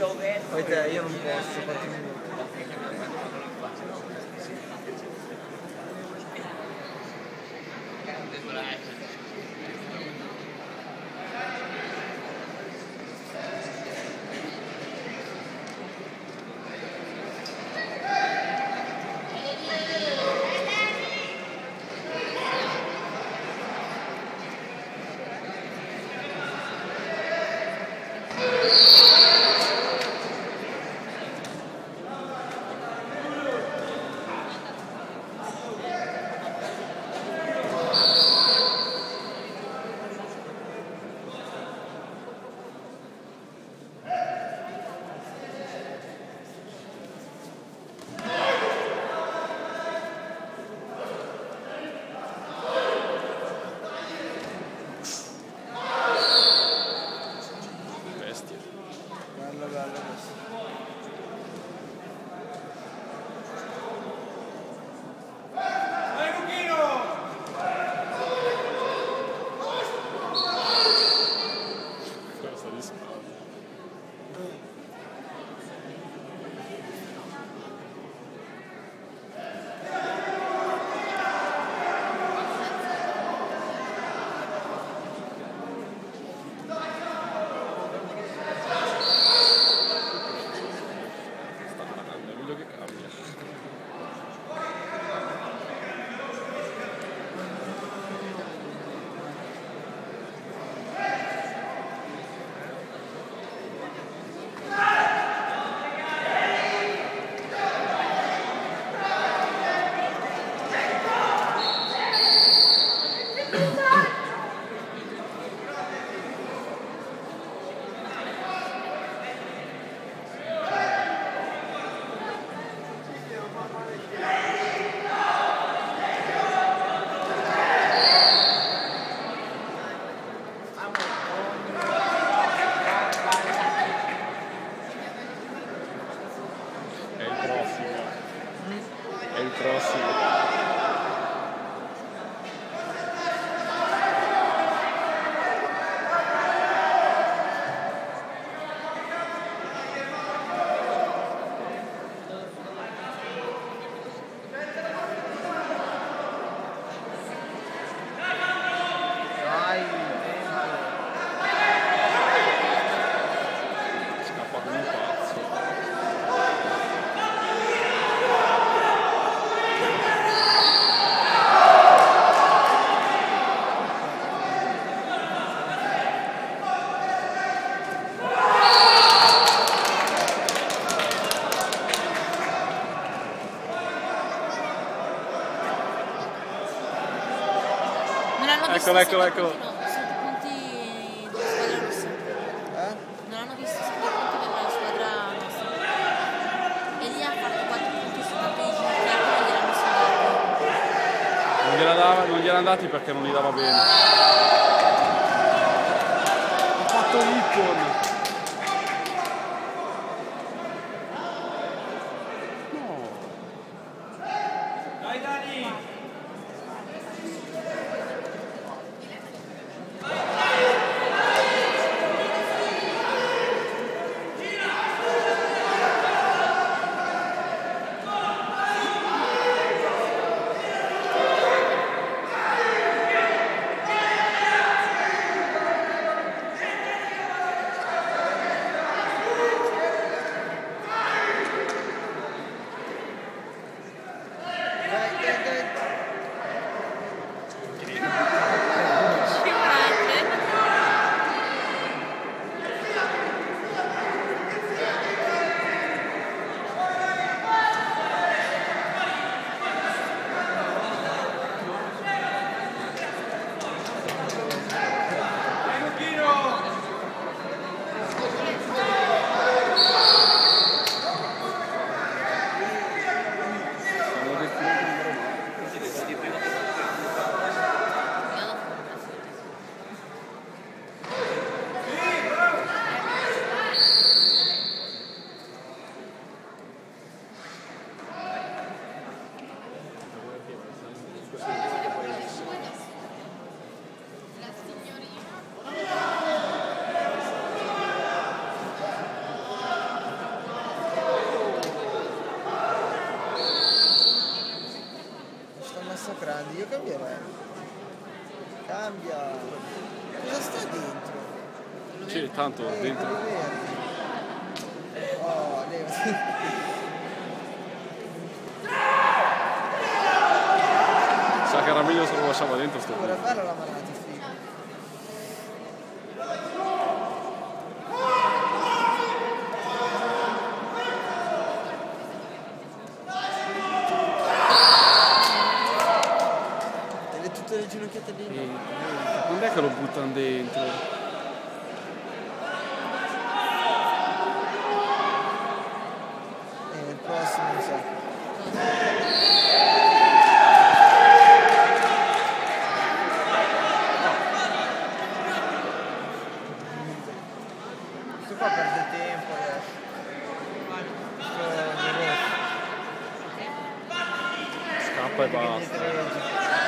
Poi te, io non posso, quanti minuti? Bestia. Il prossimo. Hanno visto Eccolo, sette eccolo, eccolo. sette punti della squadra rossa. Eh? Non hanno visto sette punti della squadra rossa. E lì ha fatto 4 punti su tanto di ginocchiate e gliel'hanno dato. Non gliela dava- non gliel'hanno dati perché non li dava bene. Ha fatto l'Ippon. No. io cambierei. Cambia. Cosa sta dentro? Sì, tanto dentro. Sa che era meglio se lo lasciava dentro sto qui. bella la manata, le tutte le ginocchiate lì? E- Quando è che lo buttano dentro? bath.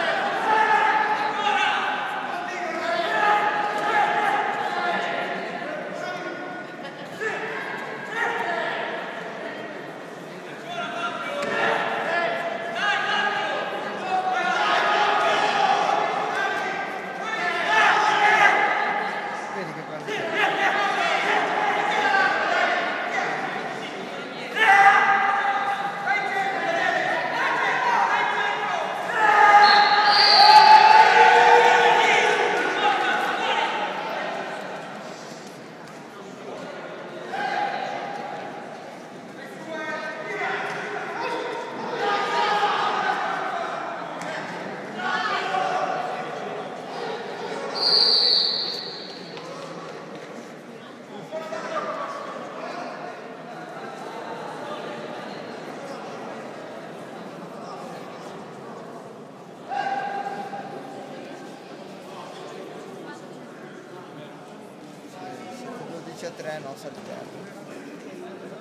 3, no, saltiamo.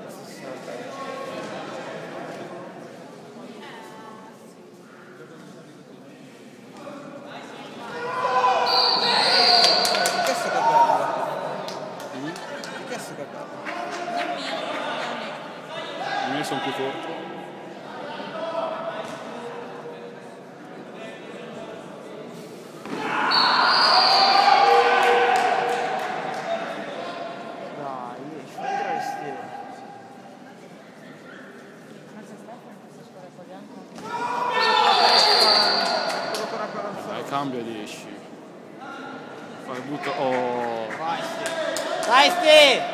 Questo si salta. Che è sto capello? Mm? Che è sto capello? Non mio, non I miei sono più corti. Dai, esci, fai entrare stile. Quello con la corazza. Dai, cambia e esci. Fai butta. Oh. Vai, Steve. Vai, Steve!